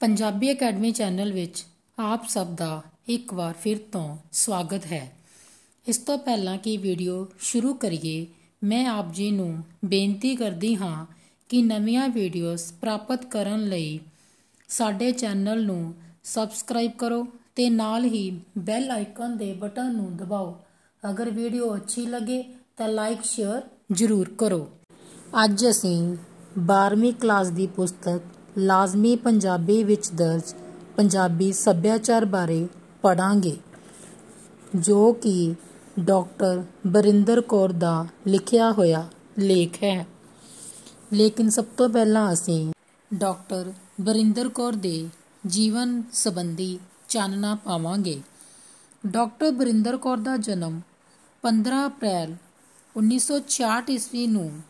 Punjabi academy channel ਵਿੱਚ ਆਪ ਸਭ ਦਾ ਇੱਕ ਵਾਰ ਫਿਰ ਤੋਂ ਸਵਾਗਤ ਹੈ। ਇਸ ਤੋਂ ਪਹਿਲਾਂ ਕਿ ਵੀਡੀਓ ਸ਼ੁਰੂ ਕਰੀਏ, ਮੈਂ ਆਪ ਜੀ ਨੂੰ ਬੇਨਤੀ ਕਰਦੀ ਹਾਂ ਕਿ ਨਵੀਆਂ ਵੀਡੀਓਜ਼ ਪ੍ਰਾਪਤ ਕਰਨ ਲਈ ਸਾਡੇ ਚੈਨਲ ਨੂੰ ਸਬਸਕ੍ਰਾਈਬ ਕਰੋ ਤੇ ਨਾਲ ਹੀ ਬੈਲ ਆਈਕਨ ਦੇ ਬਟਨ ਨੂੰ ਦਬਾਓ। ਅਗਰ ਵੀਡੀਓ ਅੱਛੀ ਲੱਗੇ ਤਾਂ ਲਾਈਕ, ਸ਼ੇਅਰ ਜ਼ਰੂਰ ਕਰੋ। ਅੱਜ ਅਸੀਂ 12ਵੀਂ ਕਲਾਸ ਦੀ ਪੁਸਤਕ ਲਾਜ਼ਮੀ ਪੰਜਾਬੀ ਵਿੱਚ ਦਰਜ ਪੰਜਾਬੀ ਸੱਭਿਆਚਾਰ ਬਾਰੇ ਪੜਾਂਗੇ ਜੋ ਕਿ ਡਾਕਟਰ ਬਰਿੰਦਰ ਕੌਰ ਦਾ ਲਿਖਿਆ ਹੋਇਆ ਲੇਖ ਹੈ। ਲੇਕਿਨ ਸਭ ਤੋਂ ਪਹਿਲਾਂ ਅਸੀਂ ਡਾਕਟਰ ਬਰਿੰਦਰ ਕੌਰ ਦੇ ਜੀਵਨ ਸੰਬੰਧੀ ਚਾਨਣਾ ਪਾਵਾਂਗੇ। ਡਾਕਟਰ ਬਰਿੰਦਰ ਕੌਰ ਦਾ ਜਨਮ 15 ਅਪ੍ਰੈਲ 1966 ਈਸਵੀ ਨੂੰ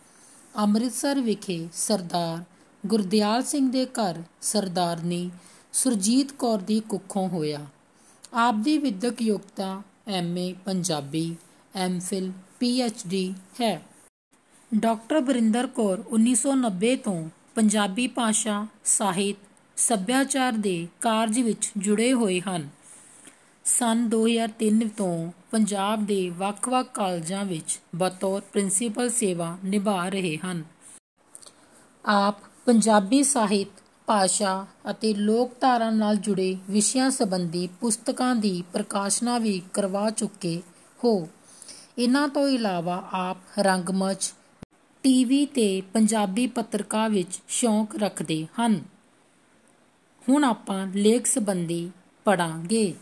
ਅੰਮ੍ਰਿਤਸਰ ਵਿਖੇ ਸਰਦਾਰ ਗੁਰਦਿਆਲ ਸਿੰਘ ਦੇ ਘਰ ਸਰਦਾਰਨੀ ਸੁਰਜੀਤ ਕੌਰ ਦੀ ਕੁੱਖੋਂ ਹੋਇਆ। ਆਪ ਦੀ ਵਿਦਿਅਕ ਯੋਗਤਾ ਐਮਏ ਪੰਜਾਬੀ ਐਮਫਿਲ ਪੀਐਚਡੀ ਹੈ। ਡਾਕਟਰ ਬਰਿੰਦਰ ਕੌਰ 1990 ਤੋਂ ਪੰਜਾਬੀ ਭਾਸ਼ਾ ਸਾਹਿਤ ਸੱਭਿਆਚਾਰ ਦੇ ਕਾਰਜ ਵਿੱਚ ਜੁੜੇ ਹੋਏ ਹਨ। ਸਨ 2003 ਤੋਂ ਪੰਜਾਬ ਦੇ ਵੱਖ-ਵੱਖ ਕਾਲਜਾਂ ਵਿੱਚ ਬਤੌਰ ਪ੍ਰਿੰਸੀਪਲ ਸੇਵਾ ਨਿਭਾ ਰਹੇ ਹਨ। ਆਪ ਪੰਜਾਬੀ ਸਾਹਿਤ, ਭਾਸ਼ਾ ਅਤੇ ਲੋਕਧਾਰਾ ਨਾਲ ਜੁੜੇ ਵਿਸ਼ਿਆਂ ਸੰਬੰਧੀ ਪੁਸਤਕਾਂ ਦੀ ਪ੍ਰਕਾਸ਼ਨਾ ਵੀ ਕਰਵਾ ਚੁੱਕੇ ਹੋ। ਇਹਨਾਂ ਤੋਂ ਇਲਾਵਾ ਆਪ ਰੰਗਮੰਚ, ਟੀਵੀ ਤੇ ਪੰਜਾਬੀ ਪੱਤਰਕਾ ਵਿੱਚ ਸ਼ੌਂਕ ਰੱਖਦੇ ਹਨ। ਹੁਣ ਆਪਾਂ ਲੇਖ ਸੰਬੰਧੀ ਪੜਾਂਗੇ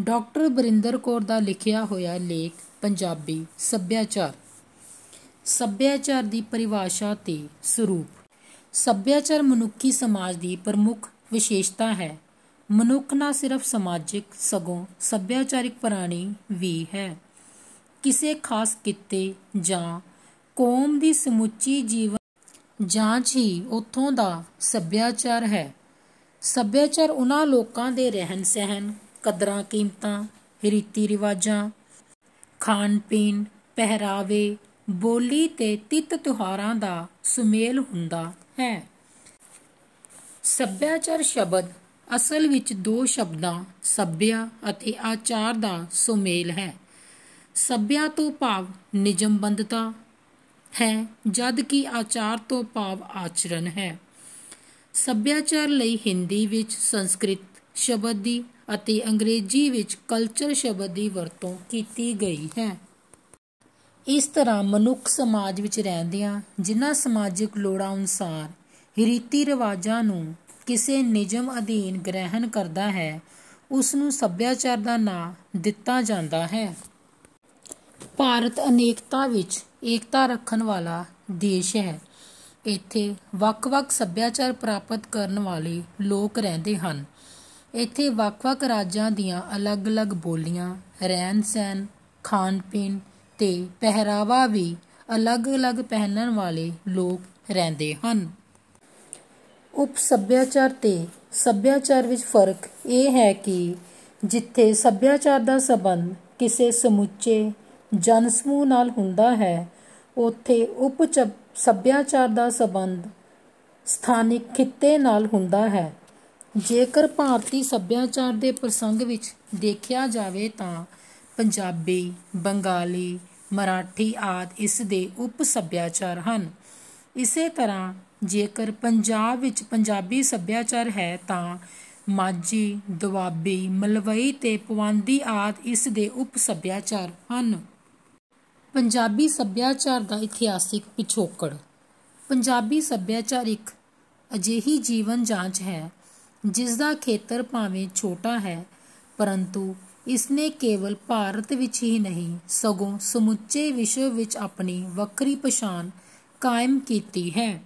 ਡਾਕਟਰ ਬਰਿੰਦਰ ਕੌਰ ਦਾ ਲਿਖਿਆ ਹੋਇਆ ਲੇਖ ਪੰਜਾਬੀ ਸੱਭਿਆਚਾਰ। ਸੱਭਿਆਚਾਰ ਦੀ ਪਰਿਭਾਸ਼ਾ ਤੇ ਸਰੂਪ। ਸੱਭਿਆਚਾਰ ਮਨੁੱਖੀ ਸਮਾਜ ਦੀ ਪ੍ਰਮੁੱਖ ਵਿਸ਼ੇਸ਼ਤਾ ਹੈ। ਮਨੁੱਖ ਨਾ ਸਿਰਫ ਸਮਾਜਿਕ, ਸਗੋਂ ਸੱਭਿਆਚਾਰਿਕ ਪ੍ਰਾਣੀ ਵੀ ਹੈ। ਕਿਸੇ ਖਾਸ ਕਿੱਤੇ ਜਾਂ ਕੌਮ ਦੀ ਸਮੁੱਚੀ ਜੀਵਨ ਜਾਂਚ ਹੀ ਉਥੋਂ ਦਾ ਸੱਭਿਆਚਾਰ ਹੈ। ਸੱਭਿਆਚਾਰ ਉਹਨਾਂ ਲੋਕਾਂ ਦੇ ਰਹਿਣ ਸਹਿਣ ਕਦਰਾਂ ਕੀਮਤਾਂ ਰੀਤੀ ਰਿਵਾਜਾਂ ਖਾਣ ਪੀਣ ਪਹਿਰਾਵੇ, ਬੋਲੀ ਤੇ ਤਿੱਤ ਤਿਉਹਾਰਾਂ ਦਾ ਸੁਮੇਲ ਹੁੰਦਾ ਹੈ। ਸੱਭਿਆਚਾਰ ਸ਼ਬਦ ਅਸਲ ਵਿੱਚ ਦੋ ਸ਼ਬਦਾਂ, ਸੱਭਿਆ ਅਤੇ ਆਚਾਰ ਦਾ ਸੁਮੇਲ ਹੈ। ਸੱਭਿਆ ਤੋਂ ਭਾਵ ਨਿਯਮਬੰਧਤਾ ਹੈ, ਜਦ ਕਿ ਆਚਾਰ ਤੋਂ ਭਾਵ ਆਚਰਣ ਹੈ। ਸੱਭਿਆਚਾਰ ਲਈ ਹਿੰਦੀ ਵਿੱਚ ਸੰਸਕ੍ਰਿਤ ਸ਼ਬਦ ਦੀ ਅਤੇ ਅੰਗਰੇਜ਼ੀ ਵਿੱਚ ਕਲਚਰ ਸ਼ਬਦ ਦੀ ਵਰਤੋਂ ਕੀਤੀ ਗਈ ਹੈ। ਇਸ ਤਰ੍ਹਾਂ ਮਨੁੱਖ ਸਮਾਜ ਵਿੱਚ ਰਹਿੰਦਿਆਂ ਜਿਨ੍ਹਾਂ ਸਮਾਜਿਕ ਲੋੜਾਂ ਅਨੁਸਾਰ ਰੀਤੀ ਰਿਵਾਜਾਂ ਨੂੰ ਕਿਸੇ ਨਿਯਮ ਅਧੀਨ ਗ੍ਰਹਿਣ ਕਰਦਾ ਹੈ, ਉਸ ਨੂੰ ਸੱਭਿਆਚਾਰ ਦਾ ਨਾਂ ਦਿੱਤਾ ਜਾਂਦਾ ਹੈ। ਭਾਰਤ ਅਨੇਕਤਾ ਵਿੱਚ ਏਕਤਾ ਰੱਖਣ ਵਾਲਾ ਦੇਸ਼ ਹੈ। ਇੱਥੇ ਵੱਖ-ਵੱਖ ਸੱਭਿਆਚਾਰ ਪ੍ਰਾਪਤ ਕਰਨ ਵਾਲੇ ਲੋਕ ਰਹਿੰਦੇ ਹਨ। ਇੱਥੇ ਵੱਖ-ਵੱਖ ਰਾਜਾਂ ਦੀਆਂ ਅਲੱਗ-ਅਲੱਗ ਬੋਲੀਆਂ, ਰਹਿਣ-ਸਹਿਣ, ਖਾਣ-ਪੀਣ ਤੇ ਪਹਿਰਾਵਾ ਵੀ ਅਲੱਗ-ਅਲੱਗ ਪਹਿਨਣ ਵਾਲੇ ਲੋਕ ਰਹਿੰਦੇ ਹਨ। ਉਪ ਸੱਭਿਆਚਾਰ ਤੇ ਸੱਭਿਆਚਾਰ ਵਿੱਚ ਫ਼ਰਕ ਇਹ ਹੈ ਕਿ ਜਿੱਥੇ ਸੱਭਿਆਚਾਰ ਦਾ ਸਬੰਧ ਕਿਸੇ ਸਮੁੱਚੇ ਜਨ ਸਮੂਹ ਨਾਲ ਹੁੰਦਾ ਹੈ, ਉੱਥੇ ਉਪ ਸੱਭਿਆਚਾਰ ਦਾ ਸਬੰਧ ਸਥਾਨਿਕ ਖਿੱਤੇ ਨਾਲ ਹੁੰਦਾ ਹੈ। ਜੇਕਰ ਭਾਰਤੀ ਸੱਭਿਆਚਾਰ ਦੇ ਪ੍ਰਸੰਗ ਵਿੱਚ ਦੇਖਿਆ ਜਾਵੇ ਤਾਂ ਪੰਜਾਬੀ, ਬੰਗਾਲੀ, ਮਰਾਠੀ ਆਦਿ ਇਸ ਦੇ ਉਪ ਸੱਭਿਆਚਾਰ ਹਨ। ਇਸੇ ਤਰ੍ਹਾਂ ਜੇਕਰ ਪੰਜਾਬ ਵਿੱਚ ਪੰਜਾਬੀ ਸੱਭਿਆਚਾਰ ਹੈ ਤਾਂ ਮਾਝੀ, ਦੁਆਬੀ, ਮਲਵਈ ਤੇ ਪਵਾਂਦੀ ਆਦਿ ਇਸ ਦੇ ਉਪ ਸੱਭਿਆਚਾਰ ਹਨ। ਪੰਜਾਬੀ ਸੱਭਿਆਚਾਰ ਦਾ ਇਤਿਹਾਸਿਕ ਪਿਛੋਕੜ। ਪੰਜਾਬੀ ਸੱਭਿਆਚਾਰ ਇੱਕ ਅਜਿਹੀ ਜੀਵਨ ਜਾਂਚ ਹੈ ਜਿਸ ਦਾ ਖੇਤਰ ਭਾਵੇਂ ਛੋਟਾ ਹੈ, ਪਰੰਤੂ ਇਸਨੇ ਕੇਵਲ ਭਾਰਤ ਵਿੱਚ ਹੀ ਨਹੀਂ, ਸਗੋਂ ਸਮੁੱਚੇ ਵਿਸ਼ਵ ਵਿੱਚ ਆਪਣੀ ਵੱਖਰੀ ਪਛਾਣ ਕਾਇਮ ਕੀਤੀ ਹੈ।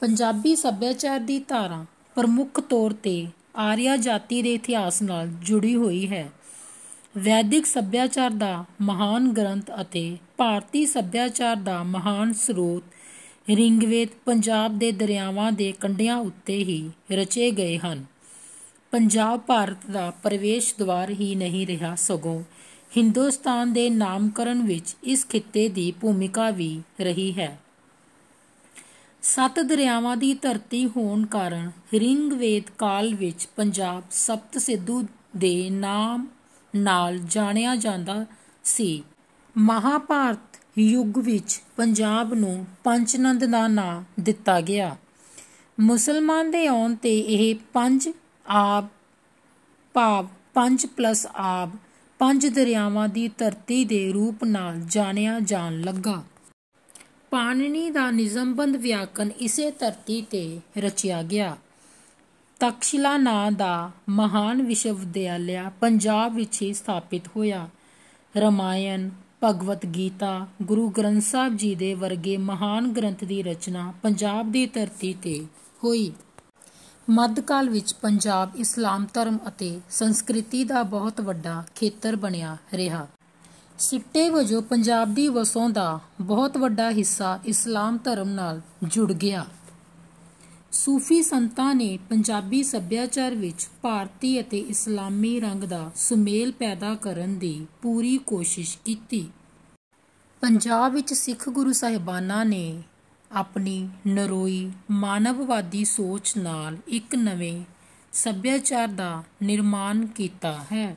ਪੰਜਾਬੀ ਸੱਭਿਆਚਾਰ ਦੀ ਧਾਰਾ ਪ੍ਰਮੁੱਖ ਤੌਰ ਤੇ ਆਰੀਆ ਜਾਤੀ ਦੇ ਇਤਿਹਾਸ ਨਾਲ ਜੁੜੀ ਹੋਈ ਹੈ। ਵੈਦਿਕ ਸੱਭਿਆਚਾਰ ਦਾ ਮਹਾਨ ਗ੍ਰੰਥ ਅਤੇ ਭਾਰਤੀ ਸੱਭਿਆਚਾਰ ਦਾ ਮਹਾਨ ਸਰੋਤ ਰਿੰਗਵੇਦ ਪੰਜਾਬ ਦੇ ਦਰਿਆਵਾਂ ਦੇ ਕੰਢਿਆਂ ਉੱਤੇ ਹੀ ਰਚੇ ਗਏ ਹਨ। ਪੰਜਾਬ ਭਾਰਤ ਦਾ ਪ੍ਰਵੇਸ਼ ਦੁਆਰ ਹੀ ਨਹੀਂ ਰਿਹਾ ਸਗੋਂ ਹਿੰਦੁਸਤਾਨ ਦੇ ਨਾਮਕਰਨ ਵਿੱਚ ਇਸ ਖਿੱਤੇ ਦੀ ਭੂਮਿਕਾ ਵੀ ਰਹੀ ਹੈ। ਸੱਤ ਦਰਿਆਵਾਂ ਦੀ ਧਰਤੀ ਹੋਣ ਕਾਰਨ ਰਿੰਗਵੇਦ ਕਾਲ ਵਿੱਚ ਪੰਜਾਬ ਸਪਤ ਸਿੱਧੂ ਦੇ ਨਾਮ ਨਾਲ ਜਾਣਿਆ ਜਾਂਦਾ ਸੀ। ਮਹਾਭਾਰਤ ਯੁੱਗ ਵਿੱਚ ਪੰਜਾਬ ਨੂੰ ਪੰਚਨੰਦ ਦਾ ਨਾਂ ਦਿੱਤਾ ਗਿਆ। ਮੁਸਲਮਾਨ ਦੇ ਆਉਣ ਤੇ ਇਹ ਪੰਜ ਆਬ, ਭਾਵ ਪੰਜ ਪਲਸ ਆਬ, ਪੰਜ ਦਰਿਆਵਾਂ ਦੀ ਧਰਤੀ ਦੇ ਰੂਪ ਨਾਲ ਜਾਣਿਆ ਜਾਣ ਲੱਗਾ। ਪਾਣਿਨੀ ਦਾ ਨਿਜ਼ਮਬੰਦ ਵਿਆਕਰਨ ਇਸੇ ਧਰਤੀ ਤੇ ਰਚਿਆ ਗਿਆ। ਤਕਸ਼ਿਲਾ ਨਾਂ ਦਾ ਮਹਾਨ ਵਿਸ਼ਵ ਵਿਦਿਆਲਿਆ ਪੰਜਾਬ ਵਿੱਚ ਹੀ ਸਥਾਪਿਤ ਹੋਇਆ। ਰਮਾਇਣ, ਭਗਵਤ ਗੀਤਾ, ਗੁਰੂ ਗ੍ਰੰਥ ਸਾਹਿਬ ਜੀ ਦੇ ਵਰਗੇ ਮਹਾਨ ਗ੍ਰੰਥ ਦੀ ਰਚਨਾ ਪੰਜਾਬ ਦੀ ਧਰਤੀ ਤੇ ਹੋਈ। ਮੱਧਕਾਲ ਵਿੱਚ ਪੰਜਾਬ, ਇਸਲਾਮ ਧਰਮ ਅਤੇ ਸੰਸਕ੍ਰਿਤੀ ਦਾ ਬਹੁਤ ਵੱਡਾ ਖੇਤਰ ਬਣਿਆ ਰਿਹਾ। ਸਿੱਟੇ ਵਜੋਂ ਪੰਜਾਬ ਦੀ ਵਸੋਂ ਦਾ ਬਹੁਤ ਵੱਡਾ ਹਿੱਸਾ ਇਸਲਾਮ ਧਰਮ ਨਾਲ ਜੁੜ ਗਿਆ। ਸੂਫੀ ਸੰਤਾਂ ਨੇ ਪੰਜਾਬੀ ਸੱਭਿਆਚਾਰ ਵਿੱਚ ਭਾਰਤੀ ਅਤੇ ਇਸਲਾਮੀ ਰੰਗ ਦਾ ਸੁਮੇਲ ਪੈਦਾ ਕਰਨ ਦੀ ਪੂਰੀ ਕੋਸ਼ਿਸ਼ ਕੀਤੀ। ਪੰਜਾਬ ਵਿੱਚ ਸਿੱਖ ਗੁਰੂ ਸਾਹਿਬਾਨਾਂ ਨੇ ਆਪਣੀ ਨਰੋਈ ਮਾਨਵਵਾਦੀ ਸੋਚ ਨਾਲ ਇੱਕ ਨਵੇਂ ਸੱਭਿਆਚਾਰ ਦਾ ਨਿਰਮਾਣ ਕੀਤਾ ਹੈ।